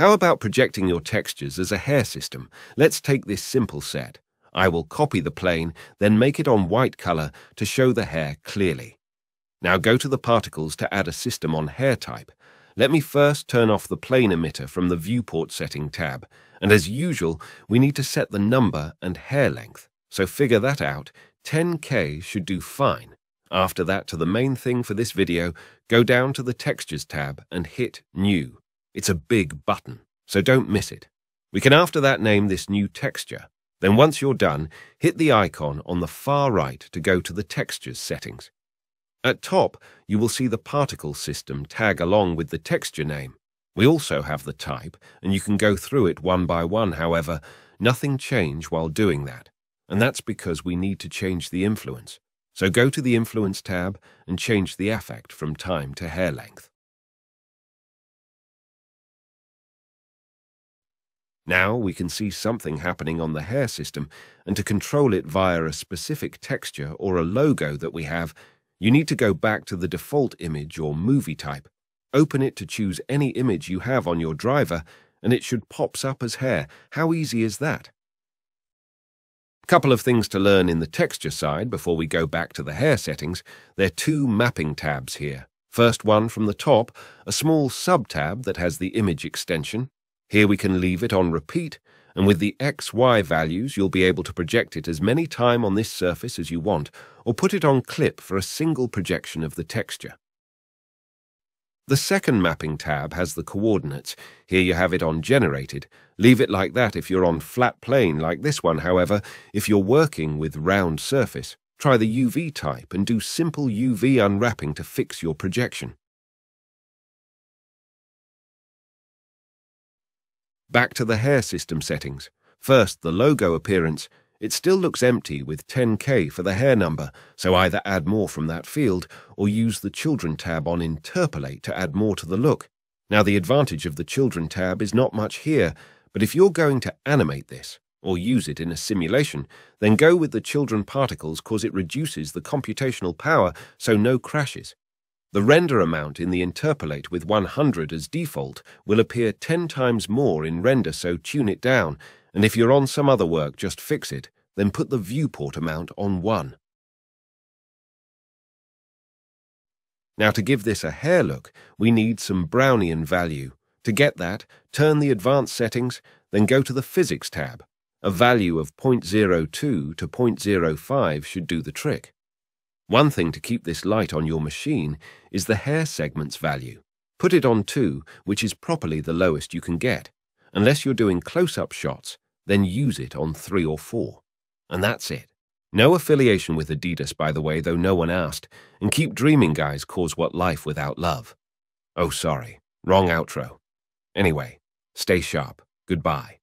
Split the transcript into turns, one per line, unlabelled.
How about projecting your textures as a hair system? Let's take this simple set. I will copy the plane, then make it on white color to show the hair clearly. Now go to the particles to add a system on hair type. Let me first turn off the plane emitter from the viewport setting tab, and as usual, we need to set the number and hair length. So figure that out, 10K should do fine. After that, to the main thing for this video, go down to the Textures tab and hit New. It's a big button, so don't miss it. We can after that name this new texture. Then once you're done, hit the icon on the far right to go to the Textures settings. At top, you will see the particle system tag along with the texture name. We also have the type, and you can go through it one by one, however, nothing change while doing that. And that's because we need to change the influence. So go to the Influence tab and change the affect from time to hair length. Now we can see something happening on the hair system, and to control it via a specific texture or a logo that we have, you need to go back to the default image or movie type. Open it to choose any image you have on your driver, and it should pops up as hair. How easy is that? Couple of things to learn in the texture side before we go back to the hair settings. There are two mapping tabs here. First one from the top, a small sub-tab that has the image extension, here we can leave it on repeat, and with the XY values, you'll be able to project it as many time on this surface as you want, or put it on clip for a single projection of the texture. The second mapping tab has the coordinates. Here you have it on generated. Leave it like that if you're on flat plane like this one, however, if you're working with round surface. Try the UV type and do simple UV unwrapping to fix your projection. Back to the hair system settings. First, the logo appearance. It still looks empty with 10K for the hair number, so either add more from that field or use the Children tab on Interpolate to add more to the look. Now, the advantage of the Children tab is not much here, but if you're going to animate this, or use it in a simulation, then go with the Children particles cause it reduces the computational power so no crashes. The render amount in the interpolate with 100 as default will appear 10 times more in render, so tune it down, and if you're on some other work, just fix it, then put the viewport amount on 1. Now to give this a hair look, we need some Brownian value. To get that, turn the advanced settings, then go to the Physics tab. A value of 0.02 to 0.05 should do the trick. One thing to keep this light on your machine is the hair segments value. Put it on 2, which is properly the lowest you can get. Unless you're doing close-up shots, then use it on 3 or 4. And that's it. No affiliation with Adidas, by the way, though no one asked, and keep dreaming, guys, cause what life without love. Oh, sorry. Wrong outro. Anyway, stay sharp. Goodbye.